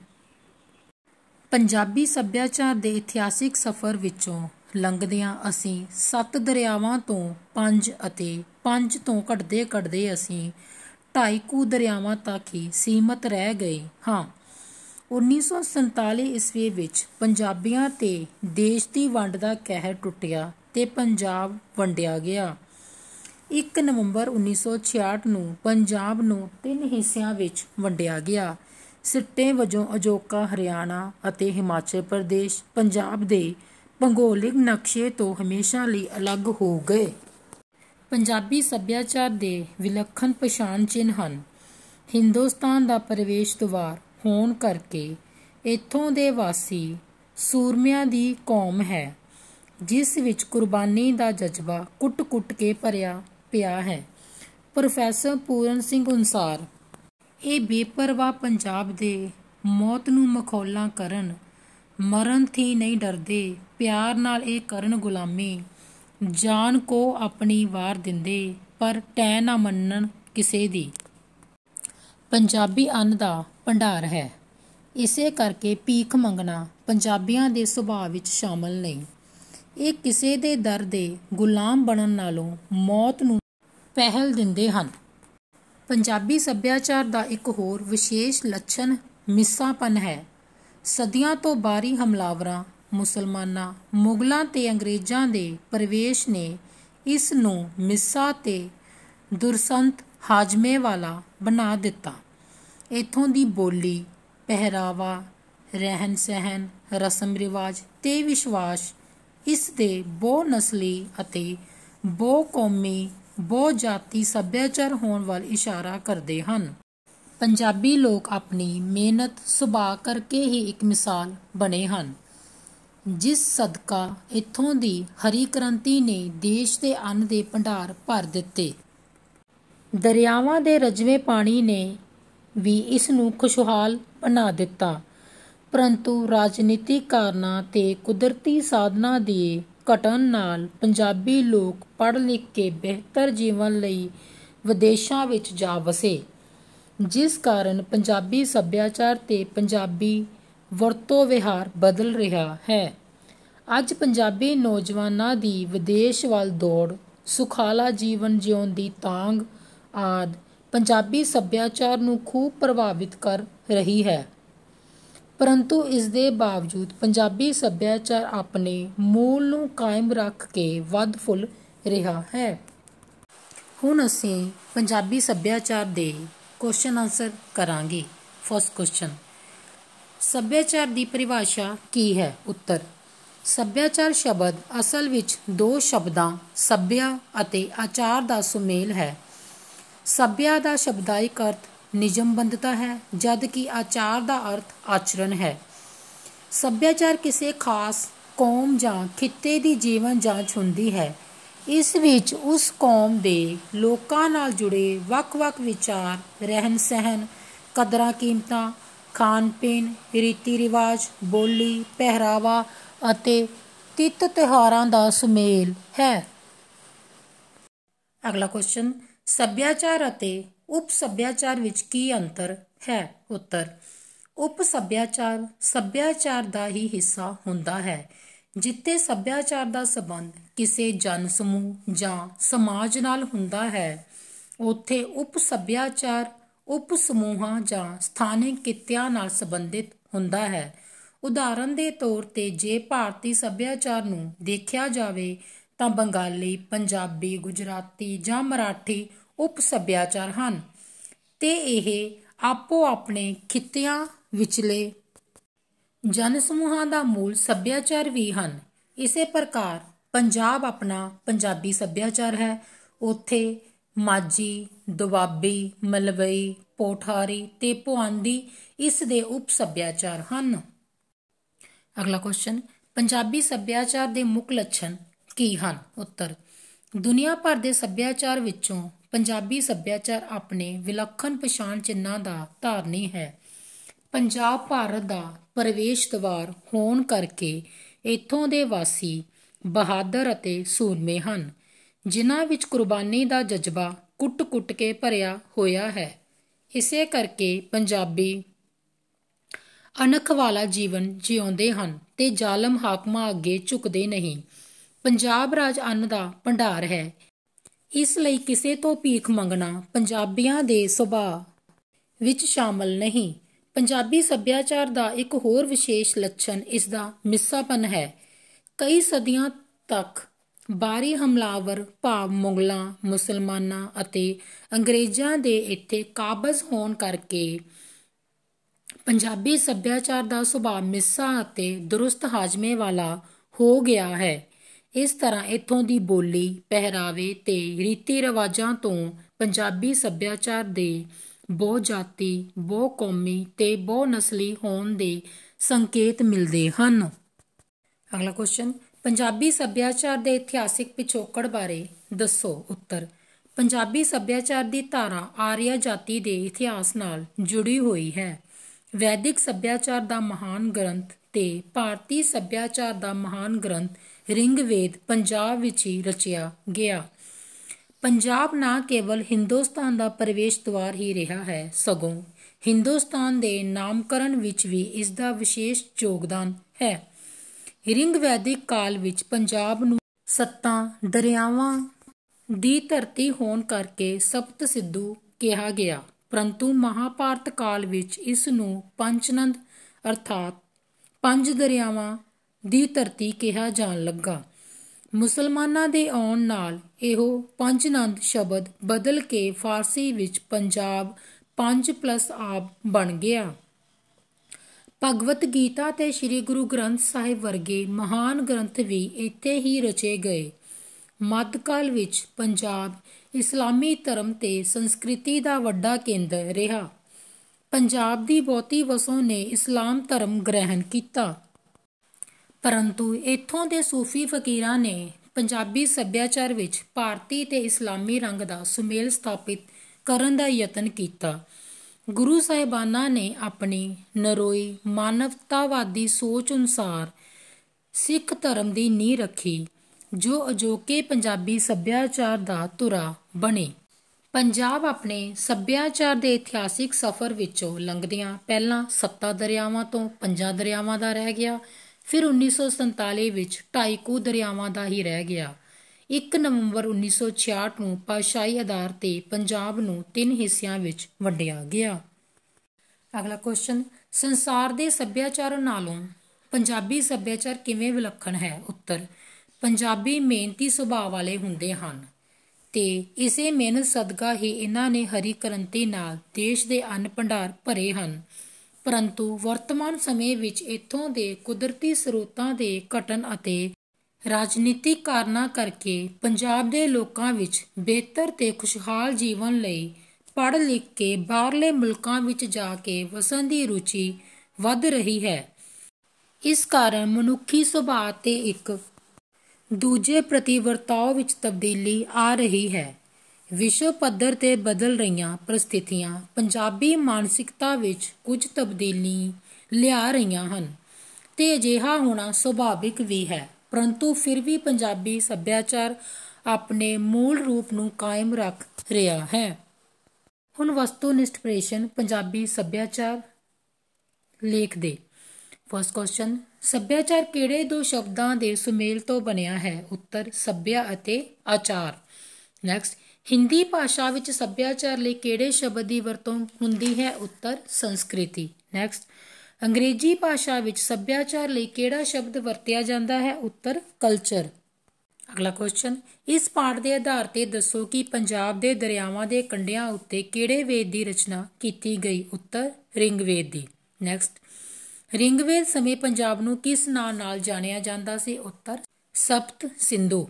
ਪੰਜਾਬੀ ਸੱਭਿਆਚਾਰ ਦੇ ਇਤਿਹਾਸਿਕ ਸਫ਼ਰ ਵਿੱਚੋਂ ਲੰਘਦਿਆਂ ਅਸੀਂ ਸੱਤ ਦਰਿਆਵਾਂ ਤੋਂ ਪੰਜ ਅਤੇ ਪੰਜ ਤੋਂ ਘਟਦੇ ਘਟਦੇ ਅਸੀਂ ਢਾਈ ਕੁ ਦਰਿਆਵਾਂ ਤੱਕ ਹੀ ਸੀਮਤ ਰਹਿ ਗਏ ਹਾਂ। 1947 ਈਸਵੀ ਵਿੱਚ ਪੰਜਾਬੀਆਂ ਤੇ ਦੇਸ਼ ਦੀ ਵੰਡ ਦਾ ਕਹਿਰ ਟੁੱਟਿਆ। ਤੇ ਪੰਜਾਬ ਵੰਡਿਆ ਗਿਆ। 1 ਨਵੰਬਰ 1966 ਨੂੰ ਪੰਜਾਬ ਨੂੰ ਤਿੰਨ ਹਿੱਸਿਆਂ ਵਿੱਚ ਵੰਡਿਆ ਗਿਆ। ਸਿੱਟੇ ਵਜੋਂ ਅਜੋਕਾ ਹਰਿਆਣਾ ਅਤੇ ਹਿਮਾਚਲ ਪ੍ਰਦੇਸ਼, ਪੰਜਾਬ ਦੇ ਭੂਗੋਲਿਕ ਨਕਸ਼ੇ ਤੋਂ ਹਮੇਸ਼ਾ ਲਈ ਅਲੱਗ ਹੋ ਗਏ। ਪੰਜਾਬੀ ਸੱਭਿਆਚਾਰ ਦੇ ਵਿਲੱਖਣ ਪਛਾਣ ਚਿੰਨ੍ਹ ਹਨ। ਹਿੰਦੁਸਤਾਨ ਦਾ ਪ੍ਰਵੇਸ਼ ਦੁਆਰ ਹੋਣ ਕਰਕੇ ਇੱਥੋਂ ਦੇ ਵਾਸੀ ਸੂਰਮਿਆਂ ਦੀ ਕੌਮ ਹੈ। ਜਿਸ ਵਿੱਚ ਕੁਰਬਾਨੀ ਦਾ ਜਜ਼ਬਾ ਕੁੱਟ-ਕੁੱਟ ਕੇ ਭਰਿਆ ਪਿਆ ਹੈ। ਪ੍ਰੋਫੈਸਰ ਪੂਰਨ ਸਿੰਘ ਅਨੁਸਾਰ, ਇਹ ਬੇਪਰਵਾਹ ਪੰਜਾਬ ਦੇ ਮੌਤ ਨੂੰ ਮਖੌਲਾਂ ਕਰਨ, ਮਰਨ ਥੀ ਨਹੀਂ ਡਰਦੇ, ਪਿਆਰ ਨਾਲ ਇਹ ਕਰਨ ਗੁਲਾਮੀ, ਜਾਨ ਕੋ ਆਪਣੀ ਵਾਰ ਦਿੰਦੇ, ਪਰ ਟੈ ਨਾ ਮੰਨਣ ਕਿਸੇ ਦੀ। ਪੰਜਾਬੀ ਅੰਨ ਦਾ ਭੰਡਾਰ ਹੈ। ਇਸੇ ਕਰਕੇ ਭੀਖ ਮੰਗਣਾ ਪੰਜਾਬੀਆਂ ਦੇ ਸੁਭਾਅ ਵਿੱਚ ਸ਼ਾਮਲ ਨਹੀਂ। ਇਹ ਕਿਸੇ ਦੇ ਦਰ ਦੇ ਗੁਲਾਮ ਬਣਨ ਨਾਲੋਂ ਮੌਤ ਨੂੰ ਪਹਿਲ ਦਿੰਦੇ ਹਨ। ਪੰਜਾਬੀ ਸੱਭਿਆਚਾਰ ਦਾ ਇੱਕ ਹੋਰ ਵਿਸ਼ੇਸ਼ ਲੱਛਣ ਮਿੱਸਾਪਨ ਹੈ। ਸਦੀਆਂ ਤੋਂ ਬਾਰੀ ਹਮਲਾਵਰਾਂ, ਮੁਸਲਮਾਨਾਂ, ਮੁਗਲਾਂ ਤੇ ਅੰਗਰੇਜ਼ਾਂ ਦੇ ਪ੍ਰਵੇਸ਼ ਨੇ ਇਸ ਨੂੰ ਮਿੱਸਾ ਤੇ ਦੁਰਸੰਤ ਹਾਜਮੇ ਵਾਲਾ ਬਣਾ ਦਿੱਤਾ। ਇਥੋਂ ਦੀ ਬੋਲੀ, ਪਹਿਰਾਵਾ ਰਹਿਣ ਸਹਿਣ ਰਸਮ ਰਿਵਾਜ ਤੇ ਵਿਸ਼ਵਾਸ ਇਸ ਦੇ ਬਹੁ ਨਸਲੀ ਅਤੇ ਬਹੁ ਕੌਮੀ, ਬਹੁ ਜਾਤੀ ਸੱਭਿਆਚਾਰ ਹੋਣ ਵੱਲ ਇਸ਼ਾਰਾ ਕਰਦੇ ਹਨ। ਪੰਜਾਬੀ ਲੋਕ ਆਪਣੀ ਮਿਹਨਤ, ਸੁਭਾਅ ਕਰਕੇ ਹੀ ਇੱਕ ਮਿਸਾਲ ਬਣੇ ਹਨ। ਜਿਸ ਸਦਕਾ ਇਥੋਂ ਦੀ ਹਰੀ ਕ੍ਰਾਂਤੀ ਨੇ ਦੇਸ਼ ਦੇ ਅੰਨ ਦੇ ਭੰਡਾਰ ਭਰ ਦਿੱਤੇ। ਦਰਿਆਵਾਂ ਦੇ ਰਜਵੇਂ ਪਾਣੀ ਨੇ ਵੀ ਇਸ ਨੂੰ ਖੁਸ਼ਹਾਲ ਬਣਾ ਦਿੱਤਾ। ਪਰੰਤੂ ਰਾਜਨੀਤਿਕ ਕਾਰਨਾਂ ਤੇ ਕੁਦਰਤੀ ਸਾਧਨਾਂ ਦੇ ਘਟਣ ਨਾਲ ਪੰਜਾਬੀ ਲੋਕ ਪੜ੍ਹ ਲਿਖ ਕੇ ਬਿਹਤਰ ਜੀਵਨ ਲਈ ਵਿਦੇਸ਼ਾਂ ਵਿੱਚ ਜਾ ਵਸੇ, ਜਿਸ ਕਾਰਨ ਪੰਜਾਬੀ ਸੱਭਿਆਚਾਰ ਤੇ ਪੰਜਾਬੀ ਵਰਤੋਂ ਵਿਹਾਰ ਬਦਲ ਰਿਹਾ ਹੈ। ਅੱਜ ਪੰਜਾਬੀ ਨੌਜਵਾਨਾਂ ਦੀ ਵਿਦੇਸ਼ ਵੱਲ ਦੌੜ, ਸੁਖਾਲਾ ਜੀਵਨ ਜਿਉਣ ਦੀ ਤਾਂਗ ਆਦ ਪੰਜਾਬੀ ਸੱਭਿਆਚਾਰ ਨੂੰ ਖੂਬ ਪ੍ਰਭਾਵਿਤ ਕਰ ਰਹੀ ਹੈ। ਪਰੰਤੂ ਇਸ ਦੇ ਬਾਵਜੂਦ ਪੰਜਾਬੀ ਸੱਭਿਆਚਾਰ ਆਪਣੇ ਮੂਲ ਨੂੰ ਕਾਇਮ ਰੱਖ ਕੇ ਵੱਧ ਫੁੱਲ ਰਿਹਾ ਹੈ। ਹੁਣ ਅਸੀਂ ਪੰਜਾਬੀ ਸੱਭਿਆਚਾਰ ਦੇ ਕੁਐਸਚਨ ਆਨਸਰ ਕਰਾਂਗੇ। ਫਸਟ ਕੁਐਸਚਨ ਸੱਭਿਆਚਾਰ ਦੀ ਪਰਿਭਾਸ਼ਾ ਕੀ ਹੈ? ਉੱਤਰ, ਸੱਭਿਆਚਾਰ ਸ਼ਬਦ ਅਸਲ ਵਿੱਚ ਦੋ ਸ਼ਬਦਾਂ, ਸੱਭਿਆ ਅਤੇ ਆਚਾਰ ਦਾ ਸੁਮੇਲ ਹੈ। ਸੱਭਿਆ ਦਾ ਸ਼ਬਦਾਇਕ ਅਰਥ ਨਿਯਮਬੰਧਤਾ ਹੈ, ਜਦ ਕਿ ਆਚਾਰ ਦਾ ਅਰਥ ਆਚਰਣ ਹੈ। ਸੱਭਿਆਚਾਰ ਕਿਸੇ ਖਾਸ ਕੌਮ ਜਾਂ ਖਿੱਤੇ ਦੀ ਜੀਵਨ ਜਾਂਚ ਹੁੰਦੀ ਹੈ। ਇਸ ਵਿੱਚ ਉਸ ਕੌਮ ਦੇ ਲੋਕਾਂ ਨਾਲ ਜੁੜੇ ਵੱਖ-ਵੱਖ ਵਿਚਾਰ ਰਹਿਣ ਸਹਿਣ ਕਦਰਾਂ ਕੀਮਤਾਂ ਖਾਣ ਪੀਣ ਰੀਤੀ ਰਿਵਾਜ ਬੋਲੀ, ਪਹਿਰਾਵਾ ਅਤੇ ਤਿੱਤ ਤਿਹਾਰਾਂ ਦਾ ਸੁਮੇਲ ਹੈ। ਅਗਲਾ ਕੁਐਸਚਨ ਸੱਭਿਆਚਾਰ ਅਤੇ ਉਪ ਸੱਭਿਆਚਾਰ ਵਿੱਚ ਕੀ ਅੰਤਰ ਹੈ? ਉੱਤਰ, ਉਪ ਸੱਭਿਆਚਾਰ ਸੱਭਿਆਚਾਰ ਦਾ ਹੀ ਹਿੱਸਾ ਹੁੰਦਾ ਹੈ। ਜਿੱਥੇ ਸੱਭਿਆਚਾਰ ਦਾ ਸਬੰਧ ਕਿਸੇ ਜਨ ਸਮੂਹ ਜਾਂ ਸਮਾਜ ਨਾਲ ਹੁੰਦਾ ਹੈ, ਉੱਥੇ ਉਪ ਸੱਭਿਆਚਾਰ, ਉਪ ਸਮੂਹਾਂ ਜਾਂ ਸਥਾਨਿਕ ਕਿੱਤਿਆਂ ਨਾਲ ਸੰਬੰਧਿਤ ਹੁੰਦਾ ਹੈ। ਉਦਾਹਰਨ ਦੇ ਤੌਰ ਤੇ ਜੇ ਭਾਰਤੀ ਸੱਭਿਆਚਾਰ ਨੂੰ ਦੇਖਿਆ ਜਾਵੇ ਤਾਂ ਬੰਗਾਲੀ, ਪੰਜਾਬੀ, ਗੁਜਰਾਤੀ ਜਾਂ ਮਰਾਠੀ ਉਪ ਸੱਭਿਆਚਾਰ ਹਨ। ਤੇ ਇਹ ਆਪੋ ਆਪਣੇ ਖਿੱਤਿਆਂ ਵਿਚਲੇ ਜਨ ਸਮੂਹਾਂ ਦਾ ਮੂਲ ਸੱਭਿਆਚਾਰ ਵੀ ਹਨ। ਇਸੇ ਪ੍ਰਕਾਰ ਪੰਜਾਬ ਆਪਣਾ ਪੰਜਾਬੀ ਸੱਭਿਆਚਾਰ ਹੈ। ਉੱਥੇ ਮਾਝੀ, ਦੁਆਬੀ, ਮਲਵਈ, ਪੋਠਾਰੀ ਤੇ ਪੁਆਂਦੀ ਇਸ ਦੇ ਉਪ ਸੱਭਿਆਚਾਰ ਹਨ। ਅਗਲਾ ਕੁਐਸਚਨ ਪੰਜਾਬੀ ਸੱਭਿਆਚਾਰ ਦੇ ਮੁੱਖ ਲੱਛਣ ਕੀ ਹਨ? ਉੱਤਰ, ਦੁਨੀਆ ਭਰ ਦੇ ਸੱਭਿਆਚਾਰ ਵਿੱਚੋਂ ਪੰਜਾਬੀ ਸੱਭਿਆਚਾਰ ਆਪਣੇ ਵਿਲੱਖਣ ਪਛਾਣ ਚਿੰਨ੍ਹਾਂ ਦਾ ਧਾਰਨੀ ਹੈ। ਪੰਜਾਬ ਭਾਰਤ ਦਾ ਪ੍ਰਵੇਸ਼ ਦਵਾਰ ਹੋਣ ਕਰਕੇ ਇੱਥੋਂ ਦੇ ਵਾਸੀ ਬਹਾਦਰ ਅਤੇ ਸੂਰਮੇ ਹਨ, ਜਿਨ੍ਹਾਂ ਵਿੱਚ ਕੁਰਬਾਨੀ ਦਾ ਜਜ਼ਬਾ ਕੁੱਟ-ਕੁੱਟ ਕੇ ਭਰਿਆ ਹੋਇਆ ਹੈ। ਇਸੇ ਕਰਕੇ ਪੰਜਾਬੀ ਅਣਖ ਵਾਲਾ ਜੀਵਨ ਜਿਉਂਦੇ ਹਨ ਤੇ ਜ਼ਾਲਮ ਹਾਕਮਾਂ ਅੱਗੇ ਝੁਕਦੇ ਨਹੀਂ। ਪੰਜਾਬ ਰਾਜ ਅੰਨ ਦਾ ਭੰਡਾਰ ਹੈ। ਇਸ ਲਈ ਕਿਸੇ ਤੋਂ ਭੀਖ ਮੰਗਣਾ ਪੰਜਾਬੀਆਂ ਦੇ ਸੁਭਾਅ ਵਿੱਚ ਸ਼ਾਮਲ ਨਹੀਂ। ਪੰਜਾਬੀ ਸੱਭਿਆਚਾਰ ਦਾ ਇੱਕ ਹੋਰ ਵਿਸ਼ੇਸ਼ ਲੱਛਣ ਇਸ ਦਾ ਮਿੱਸਾਪਨ ਹੈ। ਕਈ ਸਦੀਆਂ ਤੱਕ ਬਾਰੀ ਹਮਲਾਵਰ ਭਾਵ ਮੁਗਲਾਂ, ਮੁਸਲਮਾਨਾਂ ਅਤੇ ਅੰਗਰੇਜ਼ਾਂ ਦੇ ਇੱਥੇ ਕਾਬਜ਼ ਹੋਣ ਕਰਕੇ ਪੰਜਾਬੀ ਸੱਭਿਆਚਾਰ ਦਾ ਸੁਭਾਅ ਮਿੱਸਾ ਅਤੇ ਦਰੁਸਤ ਹਾਜ਼ਮੇ ਵਾਲਾ ਹੋ ਗਿਆ ਹੈ। ਇਸ ਤਰ੍ਹਾਂ ਇੱਥੋਂ ਦੀ ਬੋਲੀ, ਪਹਿਰਾਵੇ ਤੇ ਰੀਤੀ ਰਿਵਾਜਾਂ ਤੋਂ ਪੰਜਾਬੀ ਸੱਭਿਆਚਾਰ ਦੇ ਬਹੁ ਜਾਤੀ, ਬਹੁ ਕੌਮੀ ਤੇ ਬਹੁ ਨਸਲੀ ਹੋਣ ਦੇ ਸੰਕੇਤ ਮਿਲਦੇ ਹਨ। ਅਗਲਾ ਕੁਐਸਚਨ ਪੰਜਾਬੀ ਸੱਭਿਆਚਾਰ ਦੇ ਇਤਿਹਾਸਿਕ ਪਿਛੋਕੜ ਬਾਰੇ ਦੱਸੋ ਉੱਤਰ। ਪੰਜਾਬੀ ਸੱਭਿਆਚਾਰ ਦੀ ਧਾਰਾ ਆਰੀਆ ਜਾਤੀ ਦੇ ਇਤਿਹਾਸ ਨਾਲ ਜੁੜੀ ਹੋਈ ਹੈ। ਵੈਦਿਕ ਸੱਭਿਆਚਾਰ ਦਾ ਮਹਾਨ ਗ੍ਰੰਥ ਤੇ ਭਾਰਤੀ ਸੱਭਿਆਚਾਰ ਦਾ ਮਹਾਨ ਗ੍ਰੰਥ ਰਿੰਗਵੇਦ ਪੰਜਾਬ ਵਿੱਚ ਹੀ ਰਚਿਆ ਗਿਆ। ਪੰਜਾਬ ਨਾ ਕੇਵਲ ਹਿੰਦੁਸਤਾਨ ਦਾ ਪ੍ਰਵੇਸ਼ ਦਵਾਰ ਹੀ ਰਿਹਾ ਹੈ ਸਗੋਂ ਹਿੰਦੁਸਤਾਨ ਦੇ ਨਾਮਕਰਨ ਵਿੱਚ ਵੀ ਇਸ ਦਾ ਵਿਸ਼ੇਸ਼ ਯੋਗਦਾਨ ਹੈ। ਰਿੰਗ ਵੈਦਿਕ ਕਾਲ ਵਿੱਚ ਪੰਜਾਬ ਨੂੰ ਸੱਤਾਂ, ਦਰਿਆਵਾਂ ਦੀ ਧਰਤੀ ਹੋਣ ਕਰਕੇ ਸਪਤ ਸਿੱਧੂ ਕਿਹਾ ਗਿਆ। ਪਰੰਤੂ ਮਹਾਭਾਰਤ ਕਾਲ ਵਿੱਚ ਇਸ ਨੂੰ ਪੰਚਨੰਦ ਅਰਥਾਤ ਪੰਜ ਦਰਿਆਵਾਂ ਦੀ ਧਰਤੀ ਕਿਹਾ ਜਾਣ ਲੱਗਾ। ਮੁਸਲਮਾਨਾਂ ਦੇ ਆਉਣ ਨਾਲ ਇਹੋ ਪੰਜ ਨੰਦ ਸ਼ਬਦ ਬਦਲ ਕੇ ਫਾਰਸੀ ਵਿੱਚ ਪੰਜਾਬ 5 ਆਬ ਬਣ ਗਿਆ। ਭਗਵਤ ਗੀਤਾ ਤੇ ਸ੍ਰੀ ਗੁਰੂ ਗ੍ਰੰਥ ਸਾਹਿਬ ਵਰਗੇ ਮਹਾਨ ਗ੍ਰੰਥ ਵੀ ਇੱਥੇ ਹੀ ਰਚੇ ਗਏ। ਮੱਧਕਾਲ ਵਿੱਚ ਪੰਜਾਬ ਇਸਲਾਮੀ ਧਰਮ ਤੇ ਸੰਸਕ੍ਰਿਤੀ ਦਾ ਵੱਡਾ ਕੇਂਦਰ ਰਿਹਾ। ਪੰਜਾਬ ਦੀ ਬਹੁਤੀ ਵਸੋਂ ਨੇ ਇਸਲਾਮ ਧਰਮ ਗ੍ਰਹਿਣ ਕੀਤਾ। ਪਰੰਤੂ ਇੱਥੋਂ ਦੇ ਸੂਫੀ ਫਕੀਰਾਂ ਨੇ ਪੰਜਾਬੀ ਸੱਭਿਆਚਾਰ ਵਿੱਚ ਭਾਰਤੀ ਤੇ ਇਸਲਾਮੀ ਰੰਗ ਦਾ ਸੁਮੇਲ ਸਥਾਪਿਤ ਕਰਨ ਦਾ ਯਤਨ ਕੀਤਾ। ਗੁਰੂ ਸਾਹਿਬਾਨਾਂ ਨੇ ਆਪਣੀ ਨਰੋਈ ਮਾਨਵਤਾਵਾਦੀ ਸੋਚ ਅਨੁਸਾਰ ਸਿੱਖ ਧਰਮ ਦੀ ਨੀਂਹ ਰੱਖੀ, ਜੋ ਅਜੋਕੇ ਪੰਜਾਬੀ ਸੱਭਿਆਚਾਰ ਦਾ ਧੁਰਾ ਬਣੇ। ਪੰਜਾਬ ਆਪਣੇ ਸੱਭਿਆਚਾਰ ਦੇ ਇਤਿਹਾਸਿਕ ਸਫ਼ਰ ਵਿੱਚੋਂ ਲੰਘਦਿਆਂ ਪਹਿਲਾਂ ਸੱਤਾ ਦਰਿਆਵਾਂ ਤੋਂ ਪੰਜਾਂ ਦਰਿਆਵਾਂ ਦਾ ਰਹਿ ਗਿਆ ਫਿਰ 1947 ਵਿੱਚ ਢਾਈ ਕੁ ਦਰਿਆਵਾਂ ਦਾ ਹੀ ਰਹਿ ਗਿਆ। 1 ਨਵੰਬਰ 1966 ਨੂੰ ਪਾਸ਼ਾਈ ਆਧਾਰ ਤੇ ਪੰਜਾਬ ਨੂੰ ਤਿੰਨ ਹਿੱਸਿਆਂ ਵਿੱਚ ਵੰਡਿਆ ਗਿਆ। ਅਗਲਾ ਕੁਐਸਚਨ ਸੰਸਾਰ ਦੇ ਸੱਭਿਆਚਾਰ ਨਾਲੋਂ ਪੰਜਾਬੀ ਸੱਭਿਆਚਾਰ ਕਿਵੇਂ ਵਿਲੱਖਣ ਹੈ? ਉੱਤਰ, ਪੰਜਾਬੀ ਮਿਹਨਤੀ ਸੁਭਾਅ ਵਾਲੇ ਹੁੰਦੇ ਹਨ ਤੇ ਇਸੇ ਮਿਹਨਤ ਸਦਕਾ ਹੀ ਇਹਨਾਂ ਨੇ ਹਰੀ ਕ੍ਰਾਂਤੀ ਨਾਲ ਦੇਸ਼ ਦੇ ਅੰਨ ਭੰਡਾਰ ਭਰੇ ਹਨ। ਪਰੰਤੂ ਵਰਤਮਾਨ ਸਮੇਂ ਵਿੱਚ ਇੱਥੋਂ ਦੇ ਕੁਦਰਤੀ ਸਰੋਤਾਂ ਦੇ ਘਟਨ ਅਤੇ ਰਾਜਨੀਤਿਕ ਕਾਰਨਾਂ ਕਰਕੇ ਪੰਜਾਬ ਦੇ ਲੋਕਾਂ ਵਿੱਚ ਬਿਹਤਰ ਤੇ ਖੁਸ਼ਹਾਲ ਜੀਵਨ ਲਈ ਪੜ੍ਹ ਲਿਖ ਕੇ ਬਾਹਰਲੇ ਮੁਲਕਾਂ ਵਿੱਚ ਜਾ ਕੇ ਵਸਣ ਦੀ ਰੁਚੀ ਵੱਧ ਰਹੀ ਹੈ। ਇਸ ਕਾਰਨ ਮਨੁੱਖੀ ਸੁਭਾਅ ਤੇ ਇੱਕ ਦੂਜੇ ਪ੍ਰਤੀ ਵਰਤਾਓ ਵਿੱਚ ਤਬਦੀਲੀ ਆ ਰਹੀ ਹੈ। ਵਿਸ਼ਵ ਪੱਧਰ ਤੇ ਬਦਲ ਰਹੀਆਂ ਪ੍ਰਸਥਿਤੀਆਂ ਪੰਜਾਬੀ ਮਾਨਸਿਕਤਾ ਵਿੱਚ ਕੁਝ ਤਬਦੀਲੀ ਲਿਆ ਰਹੀਆਂ ਹਨ ਤੇ ਅਜਿਹਾ ਹੋਣਾ ਸੁਭਾਵਿਕ ਵੀ ਹੈ, ਪਰੰਤੂ ਫਿਰ ਵੀ ਪੰਜਾਬੀ ਸੱਭਿਆਚਾਰ ਆਪਣੇ ਮੂਲ ਰੂਪ ਨੂੰ ਕਾਇਮ ਰੱਖ ਰਿਹਾ ਹੈ। ਹੁਣ ਵਸਤੂਨਿਸ਼ਟ ਪ੍ਰਸ਼ਨ, ਪੰਜਾਬੀ ਸੱਭਿਆਚਾਰ ਲੇਖ ਦੇ। ਫਸਟ ਕੁਐਸਚਨ ਸੱਭਿਆਚਾਰ ਕਿਹੜੇ ਦੋ ਸ਼ਬਦਾਂ ਦੇ ਸੁਮੇਲ ਤੋਂ ਬਣਿਆ ਹੈ? ਉੱਤਰ, ਸੱਭਿਆ ਅਤੇ ਆਚਾਰ। ਨੈਕਸਟ ਹਿੰਦੀ ਭਾਸ਼ਾ ਵਿੱਚ ਸੱਭਿਆਚਾਰ ਲਈ ਕਿਹੜੇ ਸ਼ਬਦ ਦੀ ਵਰਤੋਂ ਹੁੰਦੀ ਹੈ? ਉੱਤਰ, ਸੰਸਕ੍ਰਿਤੀ। ਨੈਕਸਟ ਅੰਗਰੇਜ਼ੀ ਭਾਸ਼ਾ ਵਿੱਚ ਸੱਭਿਆਚਾਰ ਲਈ ਕਿਹੜਾ ਸ਼ਬਦ ਵਰਤਿਆ ਜਾਂਦਾ ਹੈ? ਉੱਤਰ ਕਲਚਰ ਅਗਲਾ ਕੁਐਸਚਨ ਇਸ ਪਾਠ ਦੇ ਆਧਾਰ ਤੇ ਦੱਸੋ ਕਿ ਪੰਜਾਬ ਦੇ ਦਰਿਆਵਾਂ ਦੇ ਕੰਢਿਆਂ ਉੱਤੇ ਕਿਹੜੇ ਵੇਦ ਦੀ ਰਚਨਾ ਕੀਤੀ ਗਈ? ਉੱਤਰ, ਰਿੰਗਵੇਦ ਦੀ। ਨੈਕਸਟ ਰਿੰਗਵੇਦ ਸਮੇਂ ਪੰਜਾਬ ਨੂੰ ਕਿਸ ਨਾਂ ਨਾਲ ਜਾਣਿਆ ਜਾਂਦਾ ਸੀ? ਉੱਤਰ, ਸਪਤ ਸਿੰਧੂ।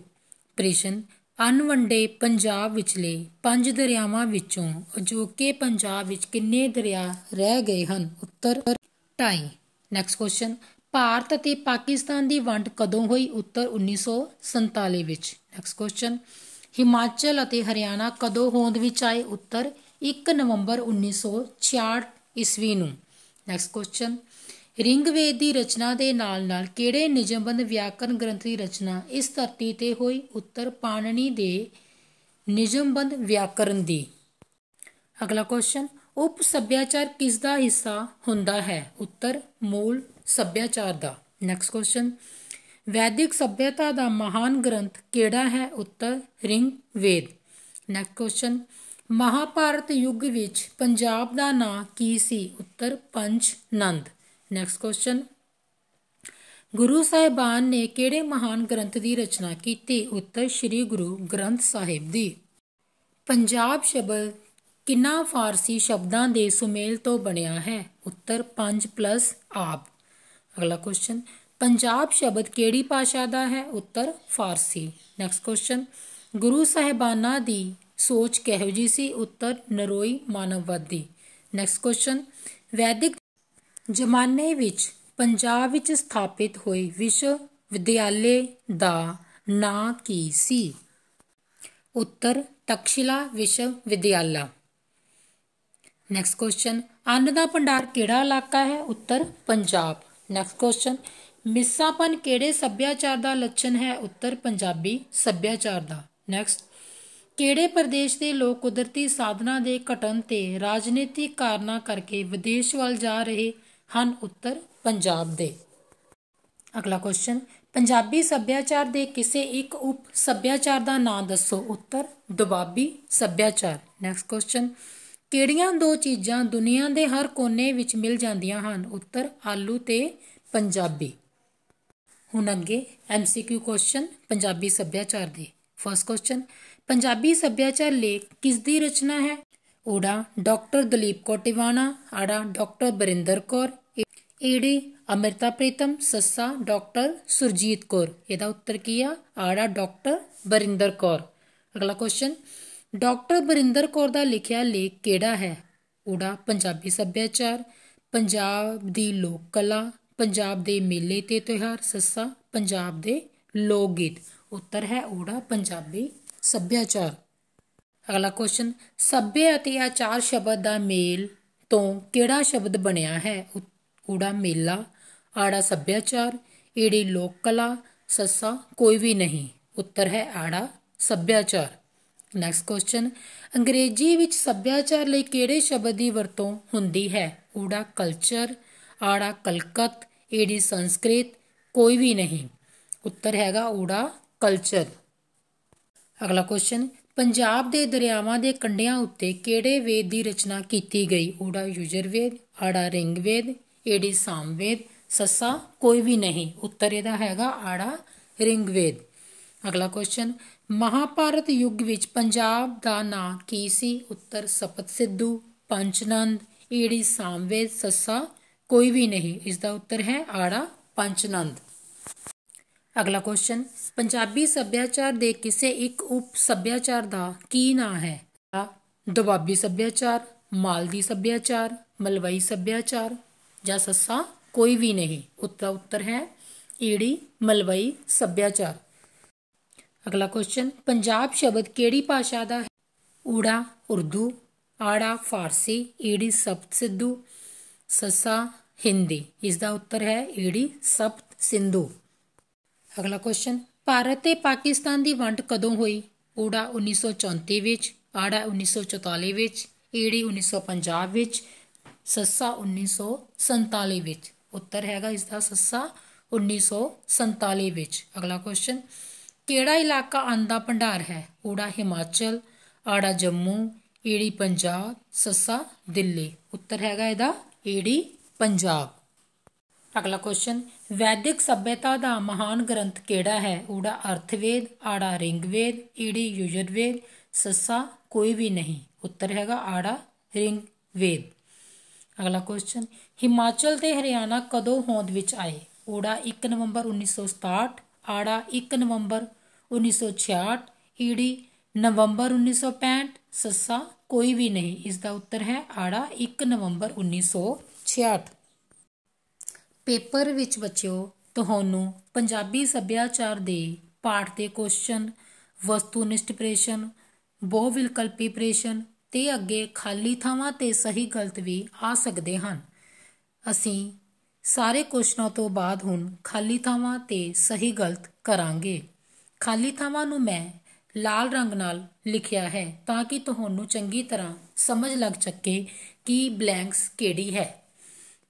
ਪ੍ਰਸ਼ਨ ਅਣਵੰਡੇ ਪੰਜਾਬ ਵਿਚਲੇ ਪੰਜ ਦਰਿਆਵਾਂ ਵਿੱਚੋਂ ਅਜੋਕੇ ਪੰਜਾਬ ਵਿੱਚ ਕਿੰਨੇ ਦਰਿਆ ਰਹਿ ਗਏ ਹਨ? ਉੱਤਰ 2.5 ਨੈਕਸਟ ਕੁਐਸਚਨ ਭਾਰਤ ਅਤੇ ਪਾਕਿਸਤਾਨ ਦੀ ਵੰਡ ਕਦੋਂ ਹੋਈ? ਉੱਤਰ 1947 ਵਿੱਚ। ਨੈਕਸਟ ਕੁਐਸਚਨ ਹਿਮਾਚਲ ਅਤੇ ਹਰਿਆਣਾ ਕਦੋਂ ਹੋਂਦ ਵਿੱਚ ਆਏ? ਉੱਤਰ 1 ਨਵੰਬਰ 1966 ਈਸਵੀ ਨੂੰ। ਨੈਕਸਟ ਕੁਐਸਚਨ ਰਿੰਗਵੇਦ ਦੀ ਰਚਨਾ ਦੇ ਨਾਲ-ਨਾਲ ਕਿਹੜੇ ਨਿਯਮਬੰਧ ਵਿਆਕਰਨ ਗ੍ਰੰਥ ਦੀ ਰਚਨਾ ਇਸ ਧਰਤੀ ਤੇ ਹੋਈ? ਉੱਤਰ ਪਾਣਨੀ ਦੇ ਨਿਯਮਬੰਧ ਵਿਆਕਰਨ ਦੀ। ਅਗਲਾ ਕੁਐਸਚਨ ਉਪ ਸੱਭਿਆਚਾਰ ਕਿਸ ਦਾ ਹਿੱਸਾ ਹੁੰਦਾ ਹੈ? ਉੱਤਰ, ਮੂਲ ਸੱਭਿਆਚਾਰ ਦਾ। ਨੈਕਸਟ ਕੁਐਸਚਨ ਵੈਦਿਕ ਸੱਭਿਅਤਾ ਦਾ ਮਹਾਨ ਗ੍ਰੰਥ ਕਿਹੜਾ ਹੈ? ਉੱਤਰ ਰਿੰਗ ਵੇਦ ਨੈਕਸਟ ਕੁਐਸਚਨ ਮਹਾਭਾਰਤ ਯੁੱਗ ਵਿੱਚ ਪੰਜਾਬ ਦਾ ਨਾਂ ਕੀ ਸੀ? ਉੱਤਰ ਪੰਜ ਨੰਦ ਨੈਕਸਟ ਕੁਐਸਚਨ ਗੁਰੂ ਸਾਹਿਬਾਨ ਨੇ ਕਿਹੜੇ ਮਹਾਨ ਗ੍ਰੰਥ ਦੀ ਰਚਨਾ ਕੀਤੀ? ਉੱਤਰ ਸ੍ਰੀ ਗੁਰੂ ਗ੍ਰੰਥ ਸਾਹਿਬ ਦੀ। ਪੰਜਾਬ ਸ਼ਬਦ ਕਿੰਨਾ ਫਾਰਸੀ ਸ਼ਬਦਾਂ ਦੇ ਸੁਮੇਲ ਤੋਂ ਬਣਿਆ ਹੈ? ਉੱਤਰ 5 ਆਬ ਅਗਲਾ ਕੁਐਸਚਨ ਪੰਜਾਬ ਸ਼ਬਦ ਕਿਹੜੀ ਭਾਸ਼ਾ ਦਾ ਹੈ? ਉੱਤਰ ਫਾਰਸੀ। ਨੈਕਸਟ ਕੁਐਸਚਨ ਗੁਰੂ ਸਾਹਿਬਾਨਾਂ ਦੀ ਸੋਚ ਕਿਹੋ ਜੀ ਸੀ? ਉੱਤਰ ਨਰੋਈ ਮਾਨਵਵਾਦੀ। ਨੈਕਸਟ ਕੁਐਸਚਨ ਵੈਦਿਕ ਜ਼ਮਾਨੇ ਵਿੱਚ ਪੰਜਾਬ ਵਿੱਚ ਸਥਾਪਿਤ ਹੋਏ ਵਿਸ਼ਵ ਵਿਦਿਆਲੇ ਦਾ ਨਾਂ ਕੀ ਸੀ? ਉੱਤਰ, ਤਕਸ਼ਿਲਾ ਵਿਸ਼ਵ ਵਿਦਿਆਲਾ। ਨੈਕਸਟ ਕੁਐਸਚਨ ਅੰਨ ਦਾ ਭੰਡਾਰ ਕਿਹੜਾ ਇਲਾਕਾ ਹੈ? ਉੱਤਰ, ਪੰਜਾਬ। ਨੈਕਸਟ ਕੁਐਸਚਨ ਮਿੱਸਾਪਨ ਕਿਹੜੇ ਸੱਭਿਆਚਾਰ ਦਾ ਲੱਛਣ ਹੈ? ਉੱਤਰ, ਪੰਜਾਬੀ ਸੱਭਿਆਚਾਰ ਦਾ। ਨੈਕਸਟ ਕਿਹੜੇ ਪ੍ਰਦੇਸ਼ ਦੇ ਲੋਕ ਕੁਦਰਤੀ ਸਾਧਨਾਂ ਦੇ ਘਟਣ ਤੇ ਰਾਜਨੀਤਿਕ ਕਾਰਨਾਂ ਕਰਕੇ ਵਿਦੇਸ਼ ਵੱਲ ਜਾ ਰਹੇ ਹਨ ਉੱਤਰ ਪੰਜਾਬ ਦੇ। ਅਗਲਾ ਕੁਐਸਚਨ ਪੰਜਾਬੀ ਸੱਭਿਆਚਾਰ ਦੇ ਕਿਸੇ ਇੱਕ ਉਪ ਸੱਭਿਆਚਾਰ ਦਾ ਨਾਮ ਦੱਸੋ। ਉੱਤਰ, ਦੁਬਾਬੀ ਸੱਭਿਆਚਾਰ। ਨੈਕਸਟ ਕੁਐਸਚਨ ਕਿਹੜੀਆਂ ਦੋ ਚੀਜ਼ਾਂ ਦੁਨੀਆ ਦੇ ਹਰ ਕੋਨੇ ਵਿੱਚ ਮਿਲ ਜਾਂਦੀਆਂ ਹਨ? ਉੱਤਰ, ਆਲੂ ਤੇ ਪੰਜਾਬੀ। ਹੁਣ ਅੱਗੇ ਐਮਸੀਕਿਊ ਕੁਐਸਚਨ ਪੰਜਾਬੀ ਸੱਭਿਆਚਾਰ ਦੇ। ਫਰਸਟ ਕੁਐਸਚਨ ਪੰਜਾਬੀ ਸੱਭਿਆਚਾਰ ਲੇਖ ਕਿਸ ਦੀ ਰਚਨਾ ਹੈ? ਓੜਾ ਡਾਕਟਰ ਦਲੀਪ ਕੌਰ ਟਿਵਾਣਾ, ਆੜਾ, ਡਾਕਟਰ ਬਰਿੰਦਰ ਕੌਰ ਏੜੀ ਅਮਰਤਾ ਪ੍ਰੀਤਮ, ਸੱਸਾ, ਡਾਕਟਰ ਸੁਰਜੀਤ ਕੌਰ। ਇਹਦਾ ਉੱਤਰ ਕੀ ਆ? ਆੜਾ, ਡਾਕਟਰ ਬਰਿੰਦਰ ਕੌਰ। ਅਗਲਾ ਕੁਐਸਚਨ ਡਾਕਟਰ ਬਰਿੰਦਰ ਕੌਰ ਦਾ ਲਿਖਿਆ ਲੇਖ ਕਿਹੜਾ ਹੈ? ਊੜਾ, ਪੰਜਾਬੀ ਸੱਭਿਆਚਾਰ, ਪੰਜਾਬ ਦੀ ਲੋਕ ਕਲਾ, ਪੰਜਾਬ ਦੇ ਮੇਲੇ ਤੇ ਤਿਉਹਾਰ, ਸੱਸਾ, ਪੰਜਾਬ ਦੇ ਲੋਕ ਗੀਤ। ਉੱਤਰ ਹੈ ਓੜਾ ਪੰਜਾਬੀ ਸੱਭਿਆਚਾਰ। ਅਗਲਾ ਕੁਐਸਚਨ ਸੱਭਿਆ ਅਤੇ ਆਚਾਰ ਸ਼ਬਦ ਦਾ ਮੇਲ ਤੋਂ ਕਿਹੜਾ ਸ਼ਬਦ ਬਣਿਆ ਹੈ? ਊੜਾ ਮੇਲਾ, ਆੜਾ ਸੱਭਿਆਚਾਰ, ਈੜੀ ਲੋਕ ਕਲਾ, ਸੱਸਾ, ਕੋਈ ਵੀ ਨਹੀਂ। ਉੱਤਰ ਹੈ ਆੜਾ ਸੱਭਿਆਚਾਰ। ਨੈਕਸਟ ਕੁਐਸਚਨ ਅੰਗਰੇਜ਼ੀ ਵਿੱਚ ਸੱਭਿਆਚਾਰ ਲਈ ਕਿਹੜੇ ਸ਼ਬਦ ਦੀ ਵਰਤੋਂ ਹੁੰਦੀ ਹੈ? ਊੜਾ ਕਲਚਰ, ਆੜਾ ਕਲਕਤ, ਈੜੀ ਸੰਸਕ੍ਰਿਤ, ਕੋਈ ਵੀ ਨਹੀਂ। ਉੱਤਰ ਹੈਗਾ ਊੜਾ ਕਲਚਰ। ਅਗਲਾ ਕੁਐਸਚਨ ਪੰਜਾਬ ਦੇ ਦਰਿਆਵਾਂ ਦੇ ਕੰਢਿਆਂ ਉੱਤੇ ਕਿਹੜੇ ਵੇਦ ਦੀ ਰਚਨਾ ਕੀਤੀ ਗਈ? ਓੜਾ ਯੁਜਰਵੇਦ, ਆੜਾ ਰਿੰਗਵੇਦ, ਏੜੀ ਸਾਮਵੇਦ, ਸੱਸਾ ਕੋਈ ਵੀ ਨਹੀਂ। ਉੱਤਰ ਇਹਦਾ ਹੈਗਾ ਆੜਾ ਰਿੰਗਵੇਦ। ਅਗਲਾ ਕੁਐਸਚਨ ਮਹਾਭਾਰਤ ਯੁੱਗ ਵਿੱਚ ਪੰਜਾਬ ਦਾ ਨਾਂ ਕੀ ਸੀ? ਉੱਤਰ ਸਪਤ ਸਿੱਧੂ, ਪੰਚਨੰਦ, ਏੜੀ ਸਾਮਵੇਦ, ਸੱਸਾ ਕੋਈ ਵੀ ਨਹੀਂ। ਇਸ ਦਾ ਉੱਤਰ ਹੈ ਆੜਾ ਪੰਚਨੰਦ। ਅਗਲਾ ਕੁਐਸਚਨ ਪੰਜਾਬੀ ਸੱਭਿਆਚਾਰ ਦੇ ਕਿਸੇ ਇੱਕ ਉਪ ਸੱਭਿਆਚਾਰ ਦਾ ਕੀ ਨਾਂ ਹੈ? ਦੁਆਬੀ ਸੱਭਿਆਚਾਰ, ਮਾਲਦੀ ਸੱਭਿਆਚਾਰ, ਮਲਵਈ ਸੱਭਿਆਚਾਰ ਜਾਂ ਸੱਸਾ ਕੋਈ ਵੀ ਨਹੀਂ। ਉੱਤਰ ਉੱਤਰ ਹੈ ਈੜੀ ਮਲਵਈ ਸੱਭਿਆਚਾਰ। ਅਗਲਾ ਕੁਐਸਚਨ ਪੰਜਾਬ ਸ਼ਬਦ ਕਿਹੜੀ ਭਾਸ਼ਾ ਦਾ ਹੈ? ਊੜਾ, ਉਰਦੂ, ਆੜਾ, ਫਾਰਸੀ, ਈੜੀ ਸਪਤ ਸਿੱਧੂ, ਸੱਸਾ, ਹਿੰਦੀ। ਇਸ ਦਾ ਉੱਤਰ ਹੈ ਈੜੀ ਸਪਤ ਸਿੰਧੂ। ਅਗਲਾ ਕੁਐਸਚਨ ਭਾਰਤ ਤੇ ਪਾਕਿਸਤਾਨ ਦੀ ਵੰਡ ਕਦੋਂ ਹੋਈ? ਊੜਾ 1934 ਵਿੱਚ, ਆੜਾ 1944 ਵਿੱਚ, ਈੜੀ 1950 ਵਿੱਚ, ਸੱਸਾ 1947 ਵਿੱਚ। ਉੱਤਰ ਹੈਗਾ ਇਸ ਦਾ ਸੱਸਾ 1947 ਵਿੱਚ। ਅਗਲਾ ਕੁਐਸਚਨ ਕਿਹੜਾ ਇਲਾਕਾ ਅੰਨ ਦਾ ਭੰਡਾਰ ਹੈ? ਊੜਾ ਹਿਮਾਚਲ, ਆੜਾ ਜੰਮੂ, ਈੜੀ ਪੰਜਾਬ, ਸੱਸਾ ਦਿੱਲੀ। ਉੱਤਰ ਹੈਗਾ ਇਹਦਾ, ਈੜੀ ਪੰਜਾਬ। ਅਗਲਾ ਕੁਐਸਚਨ ਵੈਦਿਕ ਸਭਿਅਤਾ ਦਾ ਮਹਾਨ ਗ੍ਰੰਥ ਕਿਹੜਾ ਹੈ? ਊੜਾ ਅਰਥਵੇਦ, ਆੜਾ ਰਿੰਗਵੇਦ, ਈੜੀ ਯੁਜਰਵੇਦ, ਸੱਸਾ ਕੋਈ ਵੀ ਨਹੀਂ। ਉੱਤਰ ਹੈਗਾ ਆੜਾ ਰਿੰਗਵੇਦ। ਅਗਲਾ ਕੁਐਸਚਨ ਹਿਮਾਚਲ ਤੇ ਹਰਿਆਣਾ ਕਦੋਂ ਹੋਂਦ ਵਿੱਚ ਆਏ? ਊੜਾ 1 ਨਵੰਬਰ 1967 ਆੜਾ 1 ਨਵੰਬਰ 1966 ਈੜੀ ਨਵੰਬਰ 1965 ਸੱਸਾ ਕੋਈ ਵੀ ਨਹੀਂ। ਇਸ ਦਾ ਉੱਤਰ ਹੈ ਆੜਾ 1 ਨਵੰਬਰ 1966 ਪੇਪਰ ਵਿੱਚ ਬੱਚਿਓ, ਤੁਹਾਨੂੰ ਪੰਜਾਬੀ ਸੱਭਿਆਚਾਰ ਦੇ ਪਾਠ ਦੇ ਕੁਐਸਚਨ ਵਸਤੂਨਿਸ਼ਟ ਪ੍ਰੇਸ਼ਨ ਬਹੁ ਵਿਕਲਪੀ ਪ੍ਰੇਸ਼ਨ ਤੇ ਅੱਗੇ ਖਾਲੀ ਥਾਵਾਂ ਤੇ ਸਹੀ ਗਲਤ ਵੀ ਆ ਸਕਦੇ ਹਨ। ਅਸੀਂ ਸਾਰੇ ਕੁਐਸਚਨਾਂ ਤੋਂ ਬਾਅਦ ਹੁਣ ਖਾਲੀ ਥਾਵਾਂ ਤੇ ਸਹੀ ਗਲਤ ਕਰਾਂਗੇ। ਖਾਲੀ ਥਾਵਾਂ ਨੂੰ ਮੈਂ ਲਾਲ ਰੰਗ ਨਾਲ ਲਿਖਿਆ ਹੈ ਤਾਂ ਕਿ ਤੁਹਾਨੂੰ ਚੰਗੀ ਤਰ੍ਹਾਂ ਸਮਝ ਲੱਗ ਸਕੇ ਕਿ ਬਲੈਂਕਸ ਕਿਹੜੀ ਹੈ।